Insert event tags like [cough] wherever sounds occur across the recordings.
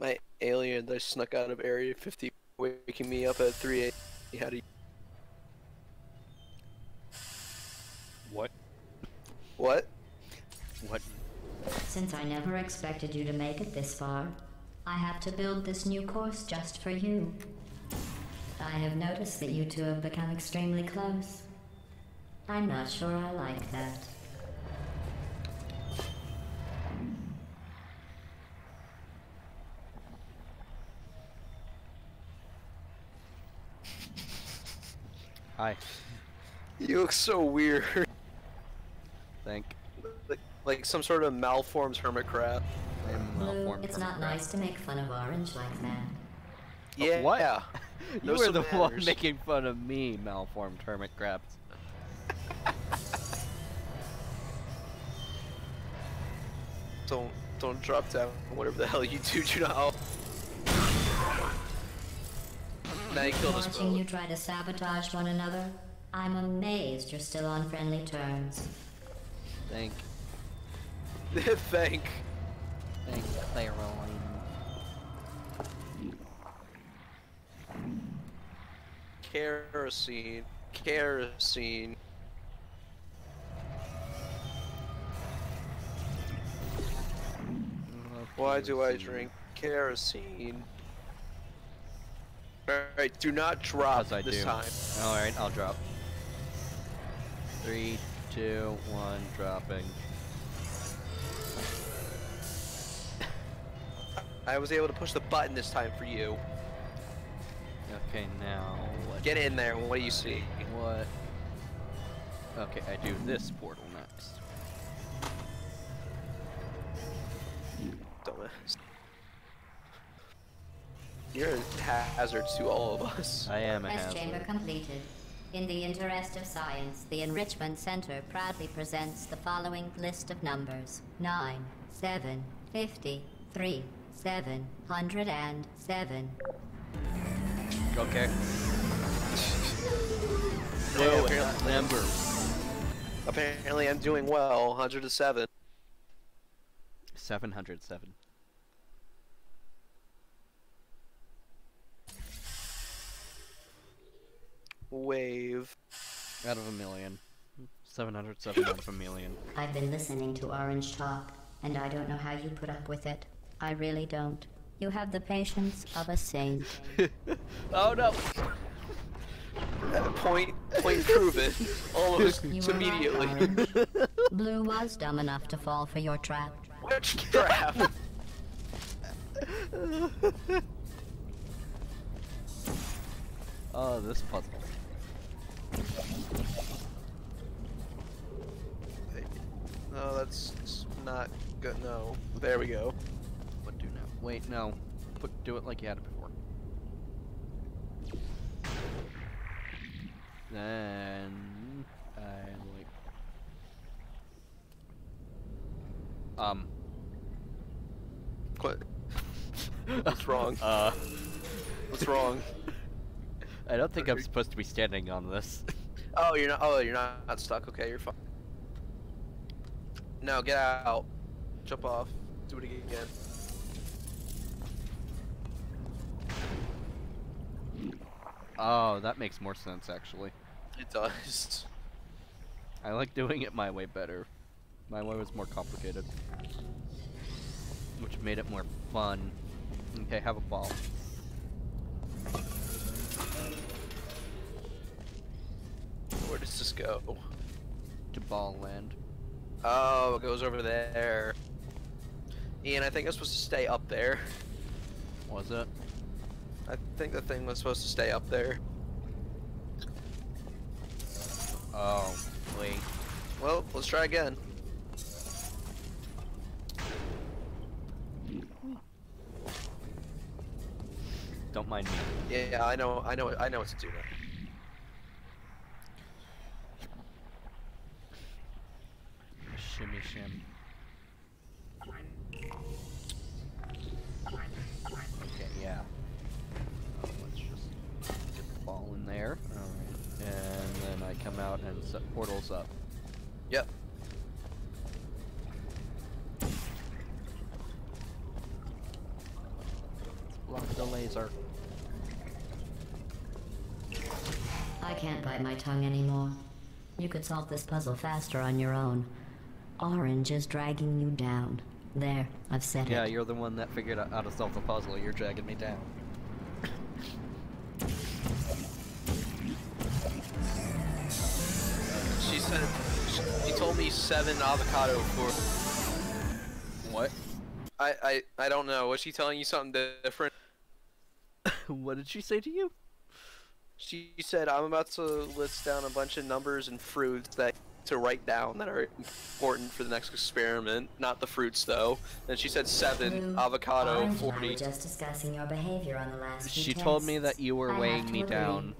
my alien that I snuck out of Area 50 waking me up at 3 a.m. How do you... What? What? What? Since I never expected you to make it this far, I have to build this new course just for you. I have noticed that you two have become extremely close. I'm not sure I like that. Hi. You look so weird. Thank. like, like some sort of malformed hermit crab. Blue, mm. malformed it's from not crab. nice to make fun of Orange like that. Yeah. what? Yeah. [laughs] You Know were some the one making fun of me, malformed hermit crab. [laughs] Don't don't drop down. Whatever the hell you do, do not. You killed us Watching you try to sabotage one another, I'm amazed you're still on friendly terms. Thank. You. [laughs] Thank. Thank Caroline. Kerosene. Kerosene. Why do I drink kerosene? Alright, do not drop As I this do. time. Alright, I'll drop. Three, two, one, dropping. I was able to push the button this time for you. Okay, now what? Get in there, what do you see? What? Okay, I do this portal next. Dumbass. You're a hazard to all of us. I am a Test chamber completed. In the interest of science, the Enrichment Center proudly presents the following list of numbers 9, 7, 50, 3, 707. Okay. Yeah, Oh, apparently, number. apparently I'm doing well, 107. 707. Wave. Out of a million. 707 out of a million. I've been listening to Orange talk, and I don't know how you put up with it. I really don't. You have the patience of a saint. [laughs] oh no! Point, point proven. Almost You were right, immediately. Orange. [laughs] Blue was dumb enough to fall for your trap. Which trap? [laughs] Oh, this puzzle. No, that's not good. No. There we go. What do now? Wait, no. Put do it like you had it before. Then I like um What? [laughs] What's wrong? [laughs] Uh What's wrong? I don't think I'm supposed to be standing on this. [laughs] Oh, you're not. Oh, you're not, not stuck. Okay, you're fine. No, get out. Jump off. Do it again. Oh, that makes more sense actually. It does. [laughs] I like doing it my way better. My way was more complicated. Which made it more fun. Okay, have a ball. Does this go? To ball land. Oh, it goes over there. Ian, I think I'm supposed to stay up there. Was it? I think the thing was supposed to stay up there. Oh, wait. Well, let's try again. Don't mind me. Yeah, I know, I know, I know what to do now. Shimmy shim. Okay, yeah. Oh, let's just get the ball in there. Alright. And then I come out and set portals up. Yep. block the laser. I can't bite my tongue anymore. You could solve this puzzle faster on your own. Orange is dragging you down. There, I've said Yeah, it. Yeah, you're the one that figured out how to solve the puzzle. You're dragging me down. She said, she told me seven avocado for. What? I, I, I don't know. Was she telling you something different? [coughs] what did she say to you? She said, I'm about to list down a bunch of numbers and fruits that to write down that are important for the next experiment. Not the fruits, though. Then she said seven, Blue, avocado, Orange 40. were just discussing your behavior on the last few She told me that you were I weighing me agree. down,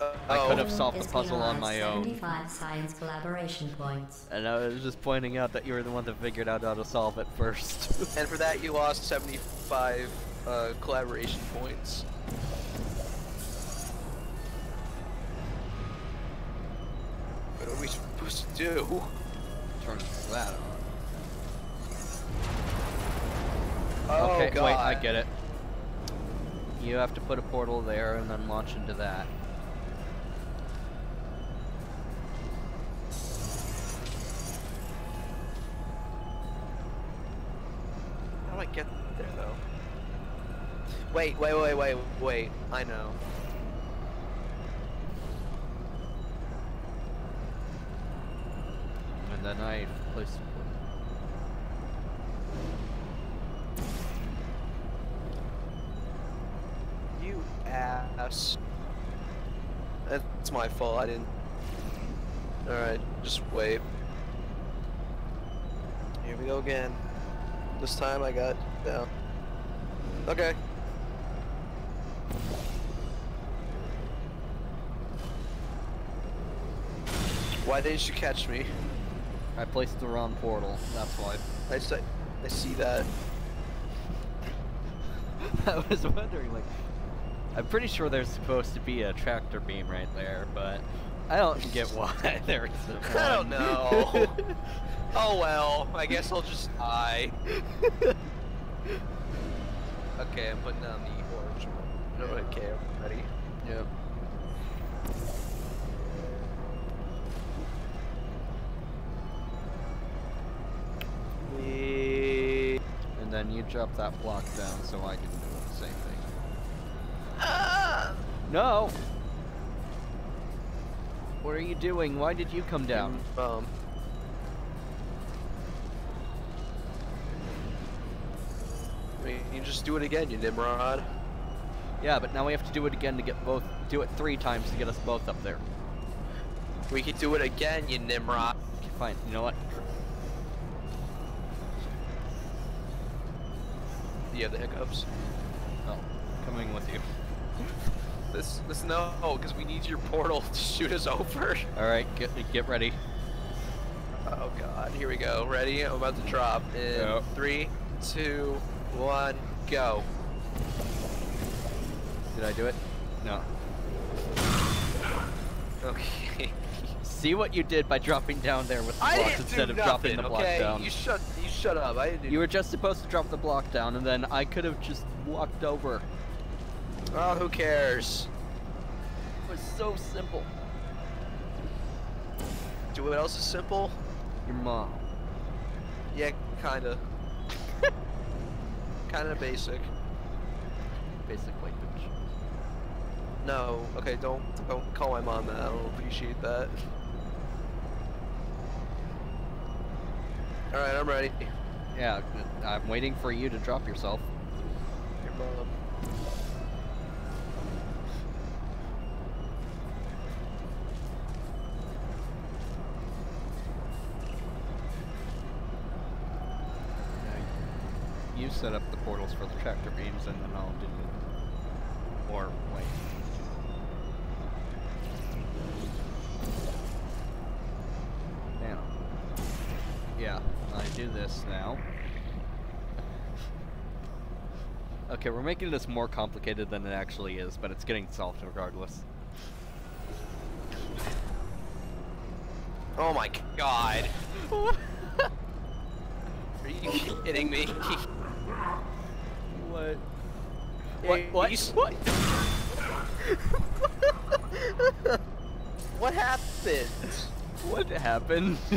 Uh, I oh, could have solved the puzzle on my own. 75 science collaboration points. and I was just pointing out that you were the one that figured out how to solve it first. And for that, you lost 75 uh, collaboration points. What are we supposed to do? Turn that on. Oh, okay, God. wait, I get it. You have to put a portal there and then launch into that. How do I get there, though? Wait, wait, wait, wait, wait. I know. Then I place the portal. You ass. That's my fault. I didn't. Alright, just wait. Here we go again. This time I got down. Okay. Why didn't you catch me? I placed the wrong portal, that's why. I see that. [laughs] I was wondering, like, I'm pretty sure there's supposed to be a tractor beam right there, but I don't get why [laughs] there isn't. [laughs] I don't know. Oh well, I guess I'll just die. Okay, I'm putting down the orange one. No, okay, I'm ready. Yep. And you drop that block down so I can do the same thing. Ah! No! What are you doing? Why did you come down? Um. I mean, you just do it again, you Nimrod. Yeah, but now we have to do it again to get both. Do it three times to get us both up there. We could do it again, you Nimrod. Okay, fine. You know what? You have the hiccups. Oh, coming with you. This, this no, because we need your portal to shoot us over. All right, get get ready. Oh god, here we go. Ready? I'm about to drop in Go. three, two, one, go. Did I do it? No. Okay. See what you did by dropping down there with the I block didn't instead of nothing, dropping the block okay? down. You shut, you shut up. I didn't do You were just supposed to drop the block down, and then I could have just walked over. Oh, who cares? It was so simple. Do what else is simple? Your mom. Yeah, kinda. [laughs] kinda basic. Basic white bitch. No, okay, don't don't call my mom that. I don't appreciate that. All right, I'm ready. Yeah, I'm waiting for you to drop yourself. Your. You set up the portals for the tractor beams, and then I'll do. Or wait. Now. Yeah, I do this now. Okay, we're making this more complicated than it actually is, but it's getting solved regardless. Oh my god. [laughs] Are you kidding me? What? What? Hey, What? What? [laughs] What happened? What happened? [laughs]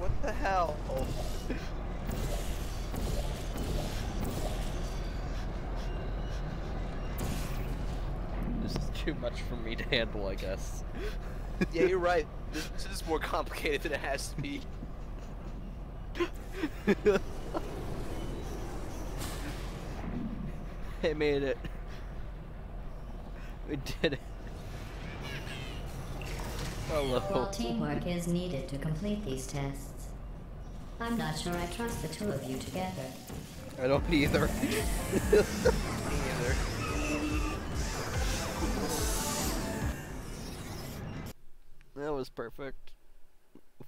What the hell? this is too much for me to handle, I guess. [laughs] Yeah, you're right. This, this is more complicated than it has to be. [laughs] I made it. We did it. Hello. While teamwork is needed to complete these tests, I'm not sure I trust the two of you together. I don't either. [laughs] perfect.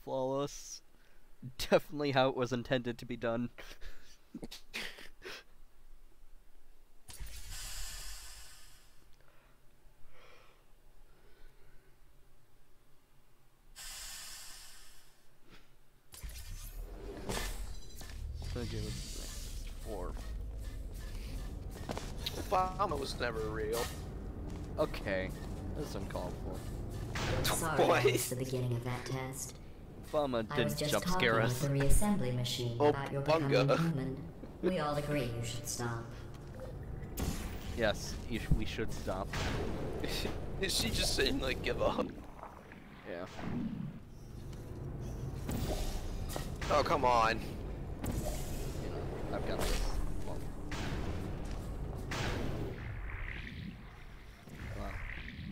Flawless. Definitely how it was intended to be done. Okay, what's next? Four. Obama was never real. Okay, that's uncalled for. Sorry Boy. The beginning of that test. Farmer didn't just jump talking scare us. the reassembly machine Oh, about your becoming bunga. human. We all agree you should stop. Yes, you sh we should stop. [laughs] Is she just saying like give up? Yeah. Oh come on. You know, I've got this. Well. Wow.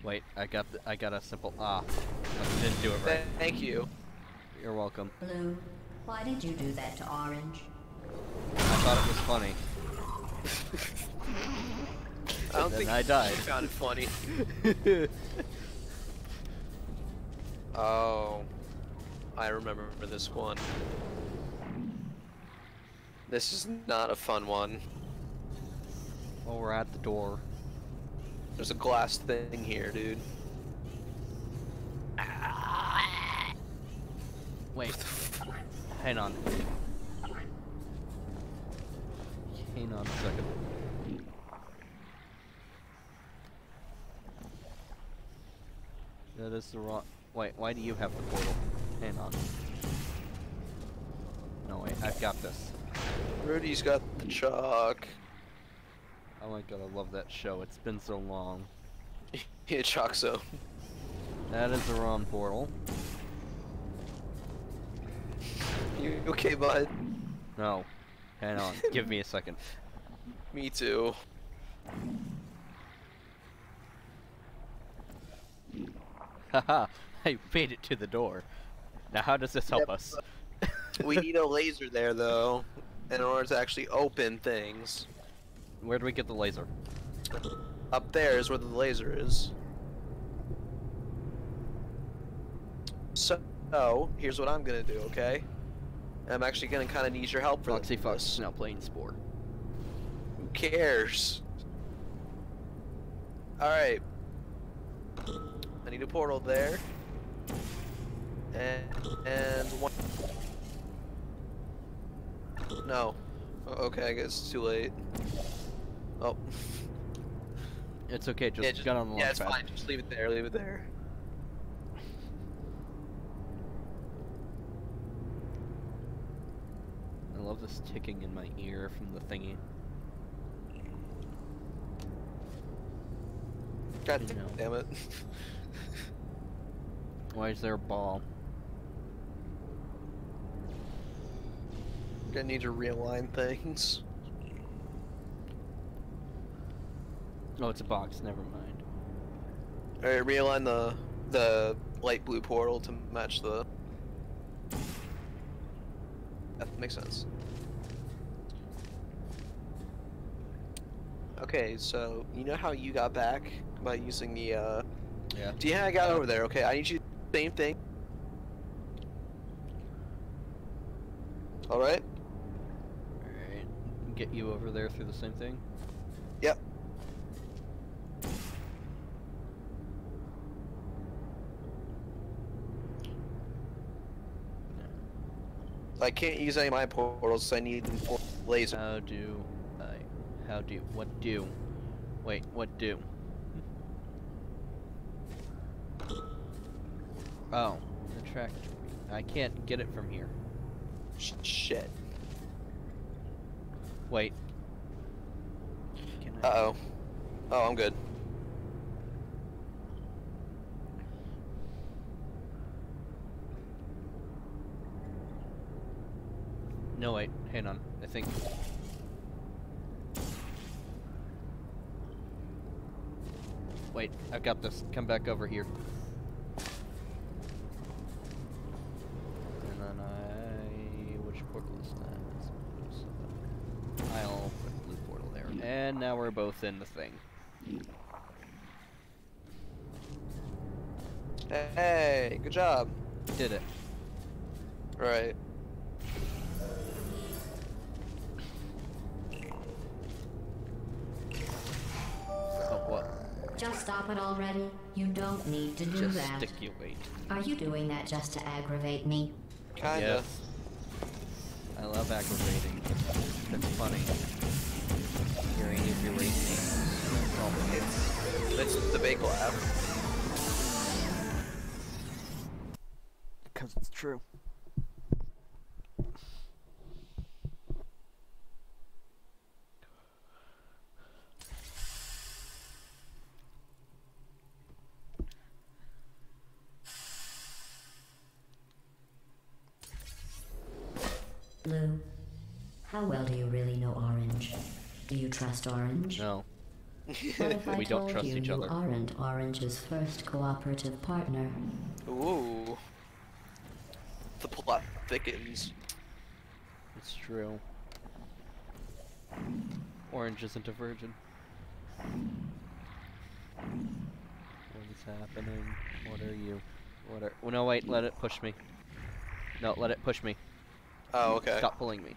Wait, I got the, I got a simple ah. I didn't do it right. Thank you. You're welcome. Blue, why did you do that to Orange? I thought it was funny. [laughs] I don't think I died. she found it funny. [laughs] Oh, I remember this one. This is not a fun one. well, we're at the door. There's a glass thing here, dude. Wait, hang on. Hang on a second. That is the wrong. Wait, why do you have the portal? Hang on. No, wait, I've got this. Rudy's got the chalk. Oh my god, I love that show. It's been so long. [laughs] Yeah, so. That is the wrong portal. You okay, bud? No. Hang on. [laughs] Give me a second. Me too. Haha, [laughs] I made it to the door. Now how does this help Yep. us? We need a laser there, though, in order to actually open things. Where do we get the laser? Up there is where the laser is. So, here's what I'm gonna do, okay? I'm actually gonna kind of need your help for Foxy. Fox now playing sport. Who cares? Alright. I need a portal there. And, and one. No. Okay, I guess it's too late. Oh. It's okay, just, yeah, just, get on the yeah, launch it's pad. fine. Just leave it there. Leave it there. I love this ticking in my ear from the thingy. God You know. damn it. [laughs] Why is there a ball? Gonna need to realign things. Oh, it's a box. Never mind. Alright, realign the the light blue portal to match the. That makes sense. Okay, so you know how you got back by using the uh Yeah. Do you know I got over there? Okay, I need you same thing. Alright? Alright. Get you over there through the same thing? Yep. I can't use any of my portals, so I need them for laser. How do I How do? What do? Wait, what do? Oh, the tractor. I can't get it from here. Shit. Wait. Can I? Uh oh. Oh, I'm good. No, wait. Hang on. I think. Wait, I've got this. Come back over here. And then I. Which portal is that? I'll put blue portal there. And now we're both in the thing. Hey, good job. Did it. Right. Stop it already. You don't need to do that. Gesticulate. Are you doing that just to aggravate me? Kinda. Yes. I love aggravating. It's funny. Hearing if you're racing. It's the big lab. Because it's true. Blue, how well do you really know Orange? Do you trust Orange? No. [laughs] What if I We don't told trust you each you other. aren't Orange's first cooperative partner? Ooh. The plot thickens. It's true. Orange isn't a virgin. What is happening? What are you? What are? Oh, no, wait. Let it push me. No, let it push me. Oh, okay. Stop pulling me.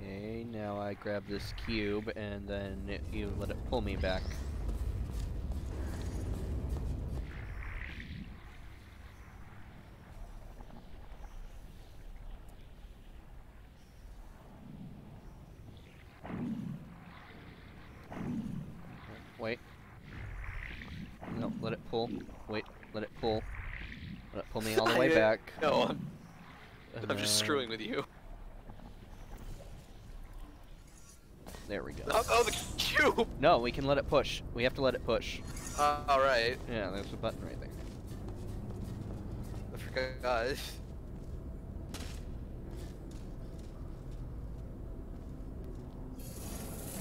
Okay, now I grab this cube and then you let it pull me back. Wait. No, let it pull. Wait, let it pull. Let it pull me all the way I- back. No, I'm, and I'm just then- screwing with you. There we go. Oh, oh, the cube! No, we can let it push. We have to let it push. Uh, Alright. Yeah, there's a button right there. I forgot.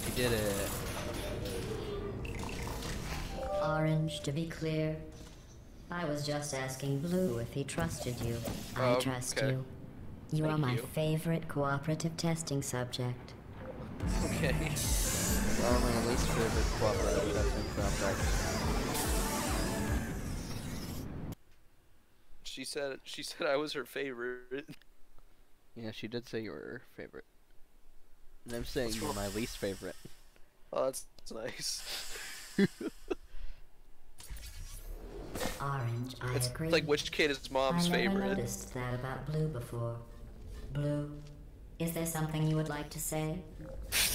We did it. Orange, to be clear. I was just asking Blue if he trusted you. I Um, trust okay. you. You are my you. favorite cooperative testing subject. Okay. Well, my least favorite cooperative testing subject. She said she said I was her favorite. Yeah, she did say you were her favorite. And I'm saying What's you're wrong? my least favorite. Oh, that's, that's nice. Orange, I It's agree. like which kid is mom's I never favorite. noticed that about Blue before. Blue, is there something you would like to say? [laughs]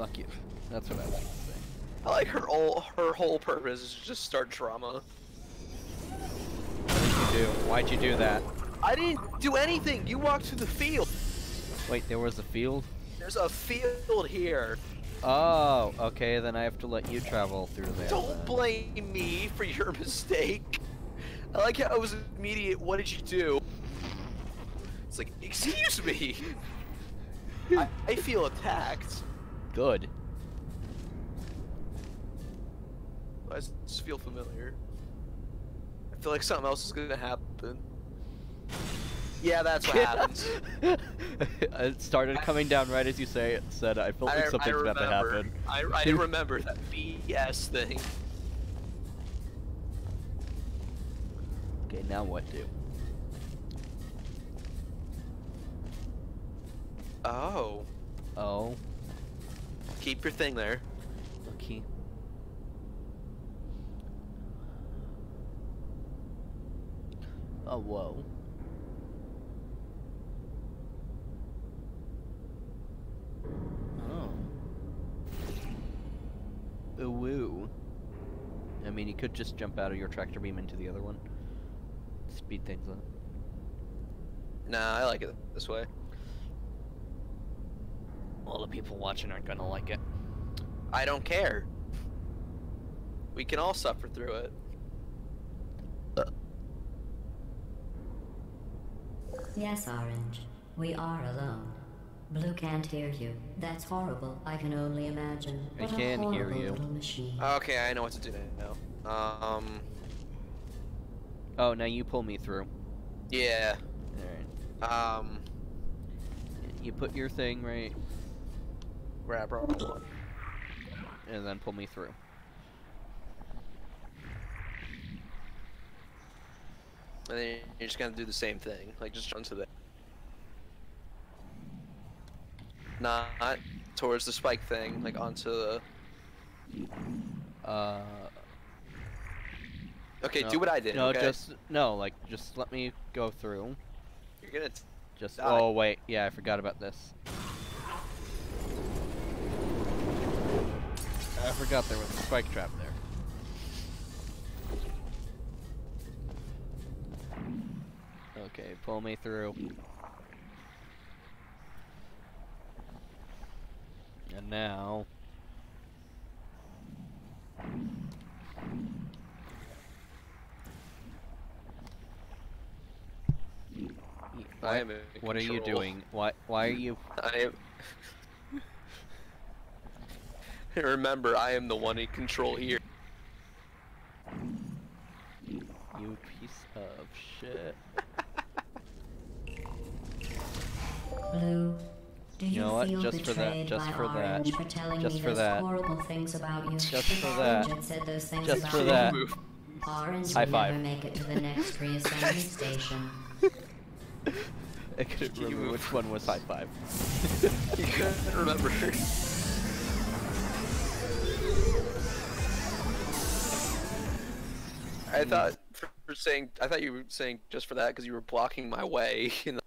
Fuck you. That's what I like to say. I like her all her whole purpose is just start drama. What did you do? Why'd you do that? I didn't do anything. You walked through the field. Wait, there was a field? There's a field here. Oh, okay, then I have to let you travel through there. Don't then. blame me for your [laughs] mistake. I like how it was immediate. What did you do? It's like, excuse me. [laughs] I, I feel attacked. Good. I just feel familiar. I feel like something else is gonna happen. Yeah, that's what happens. [laughs] it started coming down right as you say it. Said I felt like I, something's I about to happen. I, I [laughs] remember that BS thing. Okay, now what do? Oh, Oh, Keep your thing there. Okay. Oh, whoa. Oh. Ooh, woo. I mean, you could just jump out of your tractor beam into the other one. Speed things up. Nah, I like it this way. All the people watching aren't gonna like it. I don't care. We can all suffer through it. Yes, Orange. We are alone. Blue can't hear you. That's horrible. I can only imagine. I What a can hear you. Okay, I know what to do now. Um, Oh, now you pull me through. yeah. Alright. Um, You put your thing right, grab our one. and then pull me through. And then you're just gonna do the same thing. Like, just run to the. Not towards the spike thing, like onto the. Uh, Okay, no, do what I did. No, okay? just no, like just let me go through. You're gonna. T- Just Die. oh wait, yeah, I forgot about this. I forgot there was a spike trap there. Okay, pull me through. And now I am What are you doing? Why why are you I am. [laughs] Remember, I am the one in control here. you piece of shit? [laughs] Blue, do you, You know what? feel Just for that- betrayed just by for that, Orange for telling just me for those that, horrible things about you? just If for Orange that, had said those things just about for you, that. Orange High would five. never make it to the next reassembly [laughs] station. I couldn't Can remember which one was high five. You couldn't remember. I thought for, for saying I thought you were saying just for that because you were blocking my way. [laughs] In the,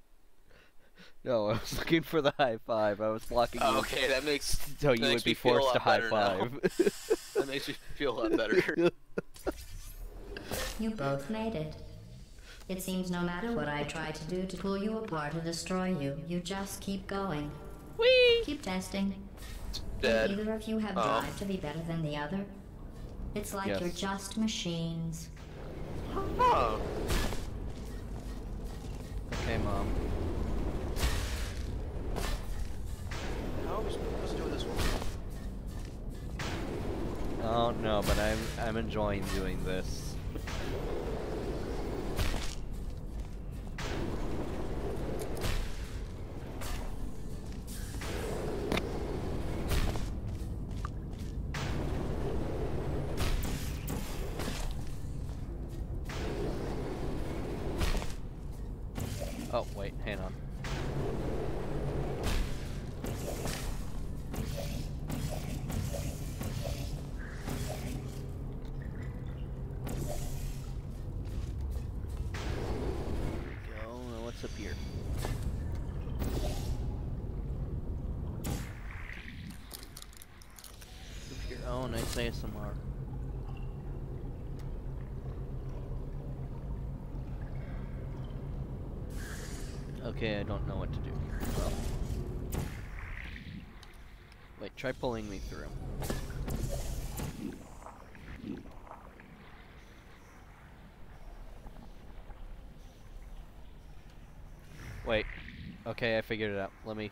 No, I was looking for the high five. I was blocking you. oh, okay, that makes So you makes would be me feel a forced to high five. [laughs] that makes me feel a lot [laughs] better. You both made it. It seems no matter what I try to do to pull you apart or destroy you, you just keep going. Whee! Keep testing. Dead. Do either of you have Oh. drive to be better than the other? It's like you're just machines. Oh, Okay, mom. how are we supposed to do this one? Oh no, but I'm I'm enjoying doing this. Okay, I don't know what to do here. Well. Wait, try pulling me through. Wait. Okay, I figured it out. Let me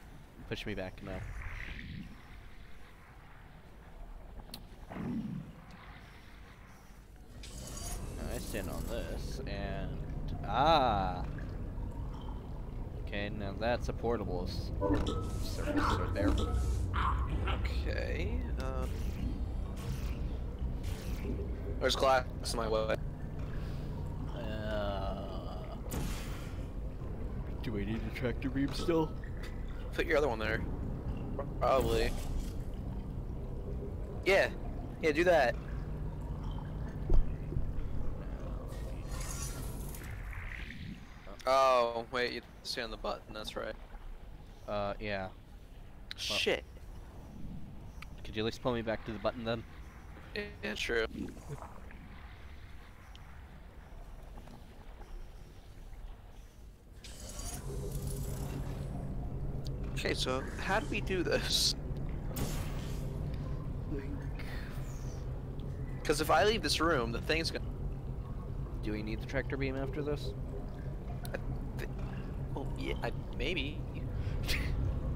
push me back now. Now I stand on this and ah. Okay, now that's a portable s- surface right there. Okay. Uh, there's glass in my way. Uh, do we need a tractor beam still? Put your other one there. Probably. Yeah. Yeah, do that. Oh, wait, you stay on the button, that's right. Uh, yeah. Shit. Could you at least pull me back to the button then? Yeah, true. Okay, so how do we do this? Because if I leave this room, the thing's gonna. Do we need the tractor beam after this? Well, yeah, I, maybe.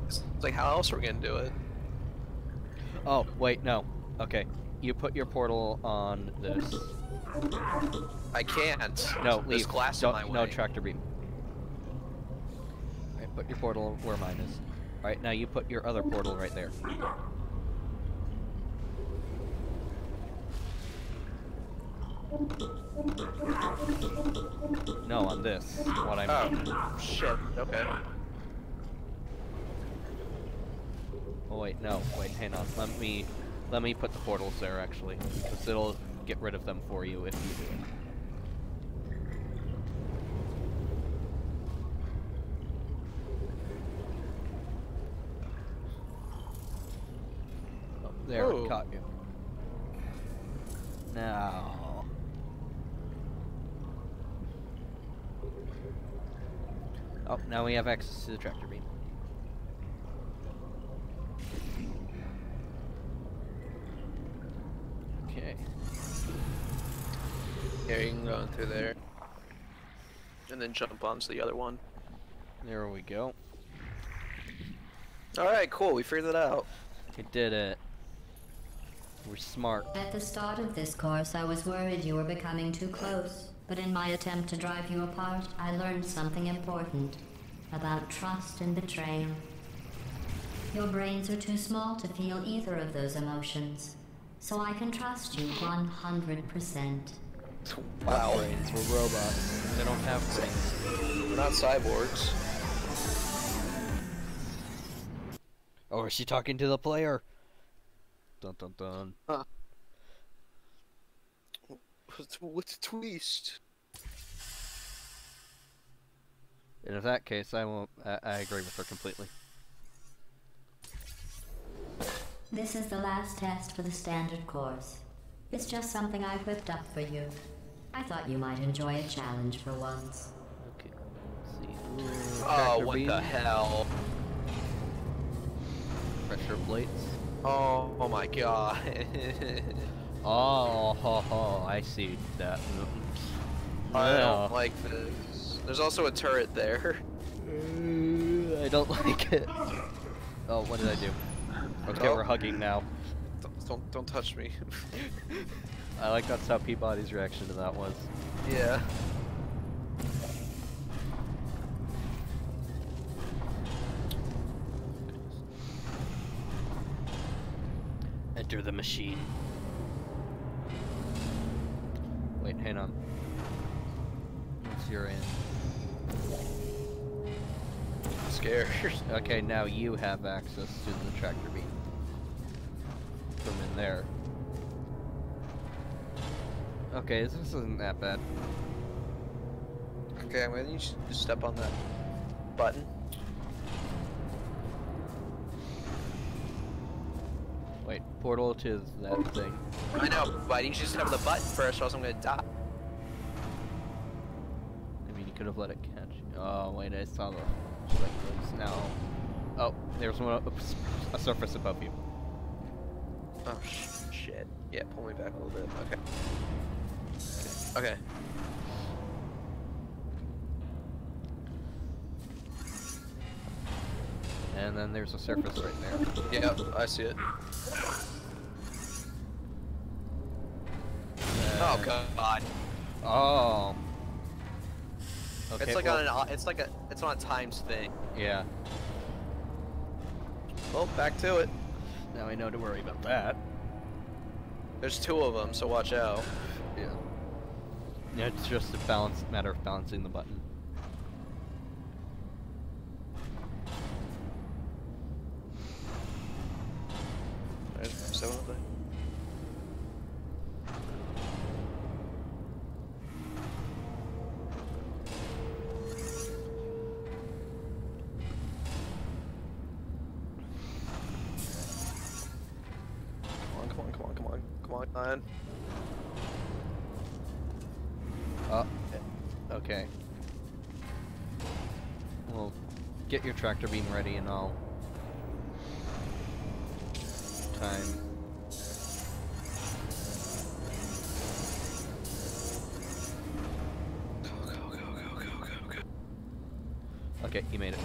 it's [laughs] like, how else are we gonna do it? Oh, wait, no. Okay. You put your portal on this. I can't. No, There's leave. glass Don't, in my no way. tractor beam. Alright, put your portal where mine is. Alright, now you put your other portal right there. No, on this. What I mean. Oh, shit. Okay. Oh wait, no, wait, hang on. Let me let me put the portals there actually, because it'll get rid of them for you if you do it. Oh, there, Oh. caught you. Now. Oh, now we have access to the tractor beam. Okay. Yeah, you can go in through there. And then jump onto the other one. There we go. Alright, cool, we figured it out. We did it. We're smart. At the start of this course, I was worried you were becoming too close. But in my attempt to drive you apart, I learned something important about trust and betrayal. Your brains are too small to feel either of those emotions, so I can trust you 100%. Wow. Brains, we're robots. They don't have brains. We're not cyborgs. Oh, is she talking to the player? Dun dun dun. What's, what's a twist? And in that case, I won't. I, I agree with her completely. This is the last test for the standard course. It's just something I whipped up for you. I thought you might enjoy a challenge for once. Okay. Let's see. Oh, Ooh, Oh, what beam, the hell? Pressure plates. Oh, oh my god. [laughs] Oh, ho, [laughs] ho, I see that. I don't like this. There's also a turret there. [laughs] I don't like it. Oh, what did I do? Okay, Oh. we're hugging now. Don't, don't, don't touch me. [laughs] I like that's how P-body's reaction to that was. yeah. Enter the machine. Wait, hang on. Once you're in. I'm scared. [laughs] Okay, now you have access to the tractor beam. From in there. Okay, this isn't that bad. okay, I'm gonna need you to step on that button. Wait, portal to that thing. I know, but I need you to step on the button first or else I'm gonna die. I mean, you could have let it catch. Oh, wait, I saw the now. Oh, there's one, a surface above you. Oh, sh- shit. Yeah, pull me back a little bit. Okay. Okay. And then there's a surface right there. Yeah, I see it. Uh, oh And- god. Oh. Okay, it's like well, on an. It's like a. It's on a times thing. Yeah. Well, back to it. Now I know to worry about that. There's two of them, so watch out. Yeah. Yeah, it's just a balance matter of balancing the button. Tractor beam ready and I'll... Time. Go, go, go, go, go, go, go. Okay, he made it.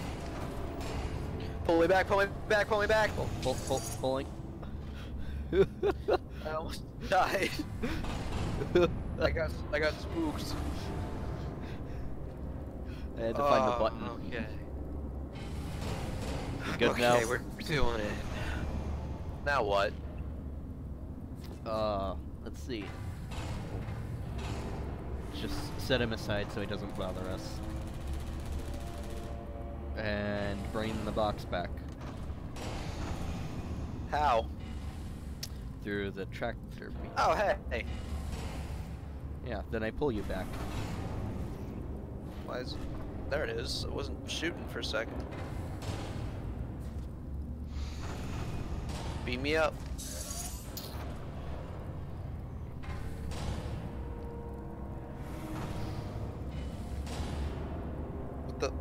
Pull me back, pull me back, pull me back. Pull, pull, pull, pulling. [laughs] I almost died. [laughs] I got, I got spooked. I had to find the Oh, button. Okay. You good okay, now? we're doing it. Now what? Uh, let's see. Just set him aside so he doesn't bother us. And bring the box back How? through the tractor beam. Oh, hey. hey. Yeah, then I pull you back. Why is... There it is. I wasn't shooting for a second. Beam me up. What the...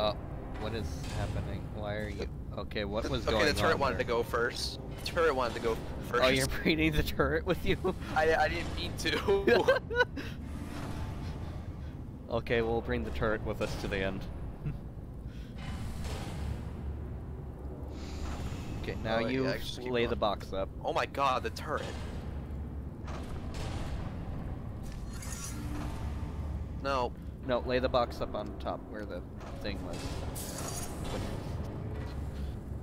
Uh, what is happening? Why are you... Okay, what was okay, going the turret wanted there? to go first. The turret wanted to go first. Oh, you're [laughs] bringing the turret with you? I, I didn't mean to. [laughs] okay, we'll bring the turret with us to the end. Okay, now Oh, yeah, you just lay the box up. oh my god, the turret. No. No, lay the box up on top where the thing was.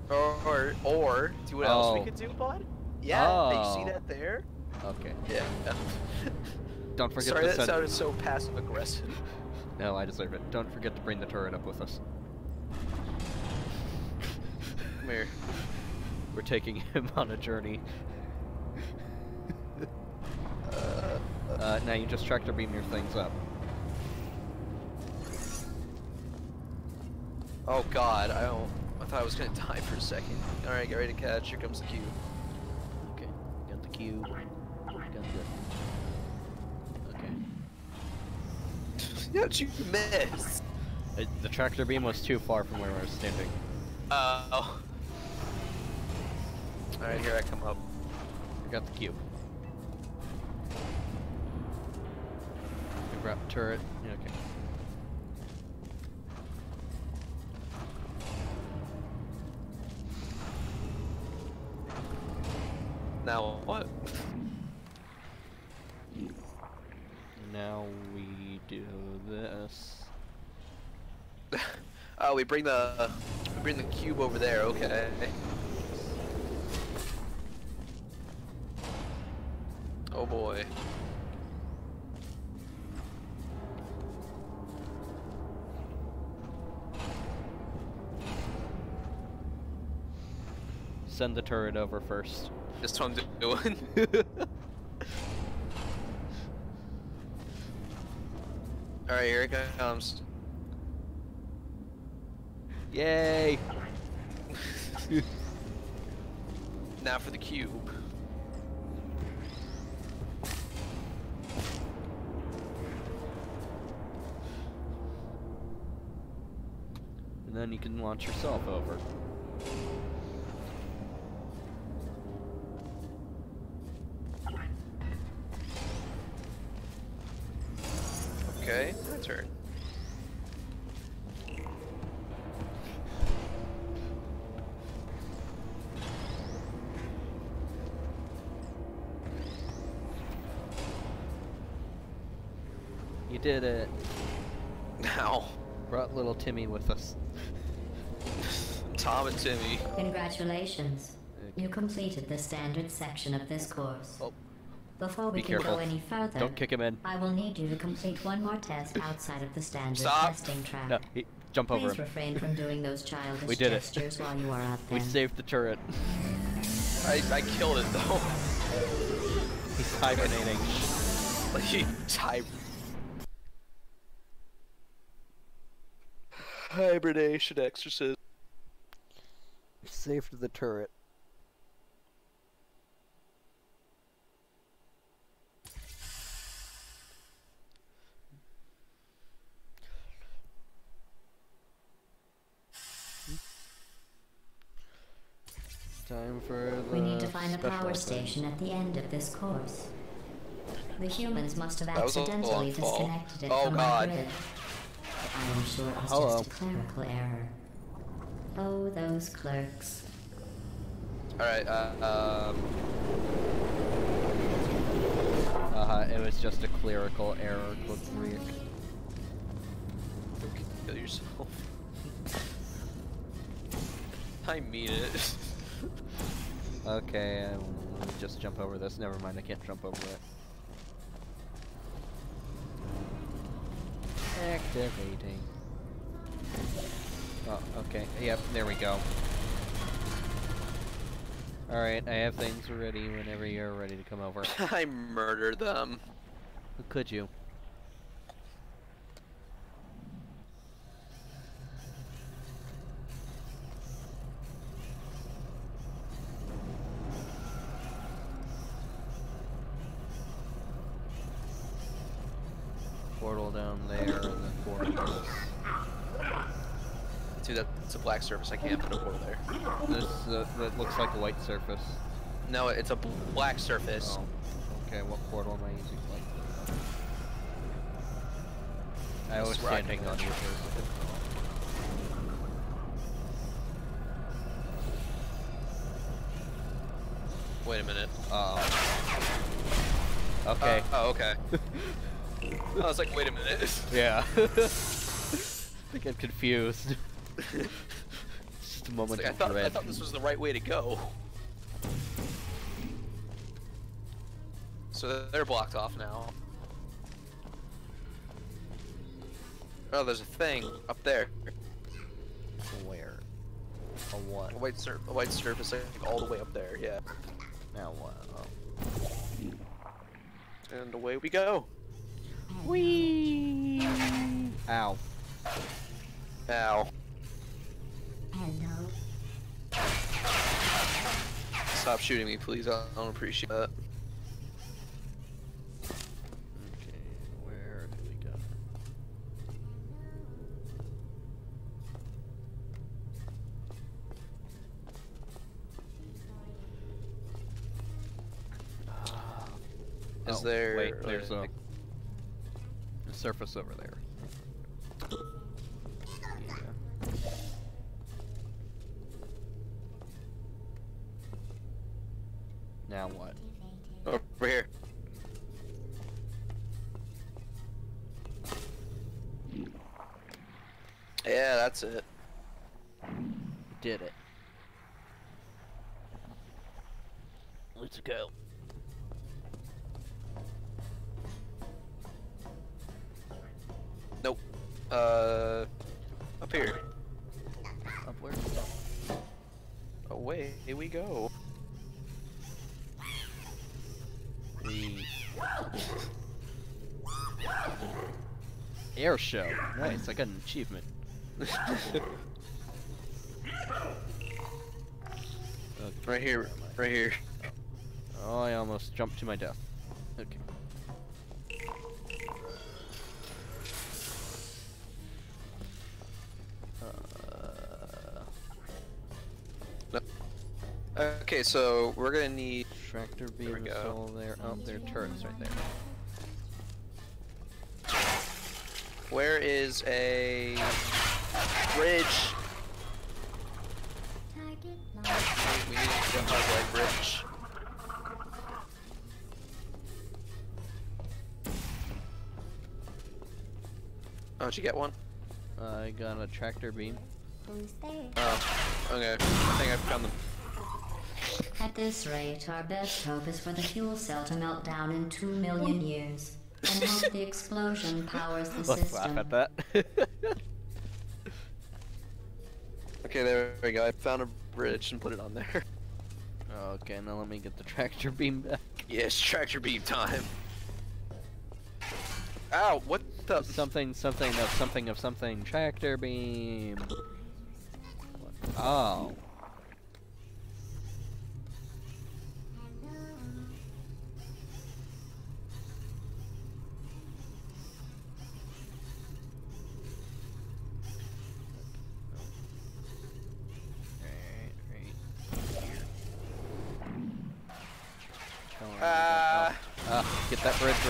Or, or, do you what else Oh. we could do, bud? Yeah, you Oh. see that there? Okay. Yeah. Don't forget Sorry, that send... sounded so passive aggressive. [laughs] No, I deserve it. Don't forget to bring the turret up with us. Come here. We're taking [laughs] him on a journey. Uh, [laughs] Uh, now you just tractor beam your things up. oh god, I don't. I thought I was gonna [laughs] die for a second. All right, get ready to catch. Here comes the cube. Okay, got the cube. Got the... Okay. How'd you miss? Uh, the tractor beam was too far from where I was standing. Uh, oh. All right, here I come up. I got the cube. I brought the turret. Yeah, okay. Now what? Now we do this. [laughs] oh, we bring the we bring the cube over there. Okay. Oh boy. Send the turret over first. Just what I'm doing. All right, here it comes. Yay! [laughs] now for the cube. And then you can launch yourself over. Congratulations. You completed the standard section of this course. Oh, Before we Be can careful. go any further, don't kick him in. I will need you to complete one more test outside of the standard Stop. testing track. No, he, jump over Please him. refrain from doing those childish We did it. gestures while you are out [laughs] there. We saved the turret. I, I killed it though. [laughs] He's hibernating. like [laughs] he type. Hibernation exorcism saved the turret. Time for We need to find the power station at the end of this course. The humans must have accidentally disconnected it oh, from the grid. I am sure it was Hello. just a clerical error. Oh, those clerks. Alright, uh, um, Uh, it was just a clerical error, quick break. kill yourself. [laughs] I mean it. [laughs] Okay, um, let me just jump over this. Never mind, I can't jump over it. Activating. Oh, okay. Yep, there we go. Alright, I have things ready whenever you're ready to come over. [laughs] I murdered them. Could you? Portal down there and then portal this. Dude, that's a black surface. I can't put a portal there. This uh, that looks like a white surface. No, it's a bl- black surface. Oh. Okay, what portal am I using? Like I was That's where I standing can on go. you for a second. Wait a minute. Uh, okay. Uh, oh, okay. I was like, wait a minute. yeah. [laughs] I get confused. [laughs] Just moment like, I of thought I thought this was the right way to go. So they're blocked off now. Oh, there's a thing up there. Where? A what? A white sur a white surface, like all the way up there. Yeah. Now what? Oh. And away we go. Whee! Ow. Ow. Stop shooting me, please. I don't appreciate that. Okay, where did we go? Is uh, Oh, there? Wait, uh, there's a, a surface over there. Away we go. We. Air show. Nice, I got an achievement. [laughs] Right here, where am I? right here. Oh, I almost jumped to my death. Okay, so we're gonna need. tractor we beam is go. still there. Oh, there are turrets right there. Where is a bridge? We need to jump on a bridge. Oh, did you get one? I got a tractor beam. Oh, okay. I think I found them. At this rate, our best hope is for the fuel cell to melt down in two million years, and hope the explosion [laughs] powers the Let's laugh at that. [laughs] Okay, there we go. I found a bridge and put it on there. [laughs] okay, now let me get the tractor beam back. Yes, tractor beam time. Ow, what the? Something, something of something of something. Tractor beam. Oh.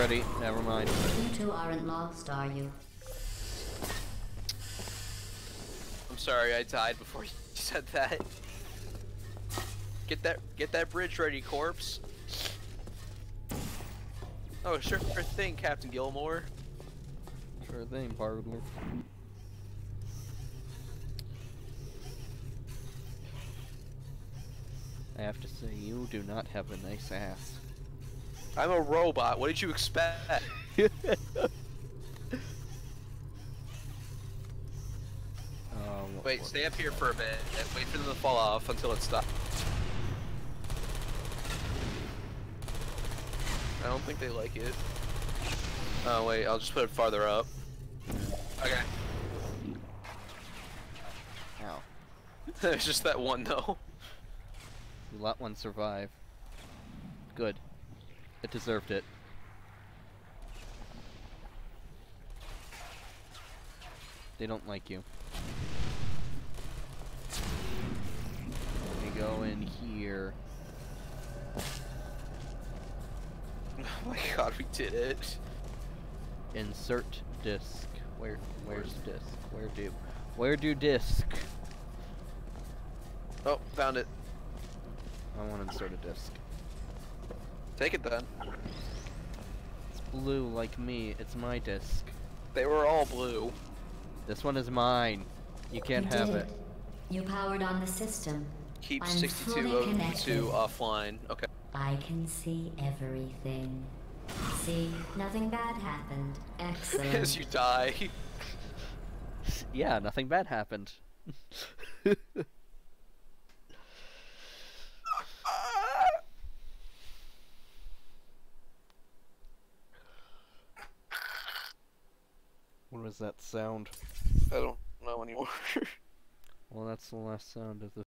That ready. Never mind. You two aren't lost, are you? I'm sorry, I died before [laughs] you said that. Get that get that bridge ready, corpse. Oh, sure thing, Captain Gilmore. Sure thing, partner. I have to say, you do not have a nice ass. I'm a robot. What did you expect? [laughs] Um, Wait, stay up here for a bit and wait for them to fall off until it stops. I don't think they like it. Oh wait, I'll just put it farther up. Okay. Ow. [laughs] There's just that one though. You let one survive. Good. It deserved it. They don't like you. Let me go in here. [laughs] Oh my god, we did it. Insert disc. Where where's disc? Where do where do disc? Oh, found it. I want to insert a disc. Take it then. It's blue like me. It's my disc. They were all blue. This one is mine. You can't you have did it. You powered on the system. Keep I'm 62 fully two offline. Okay. I can see everything. See, nothing bad happened. Excellent. [laughs] As you die. [laughs] Yeah, nothing bad happened. [laughs] was that sound? I don't know anymore. [laughs] Well, that's the last sound of the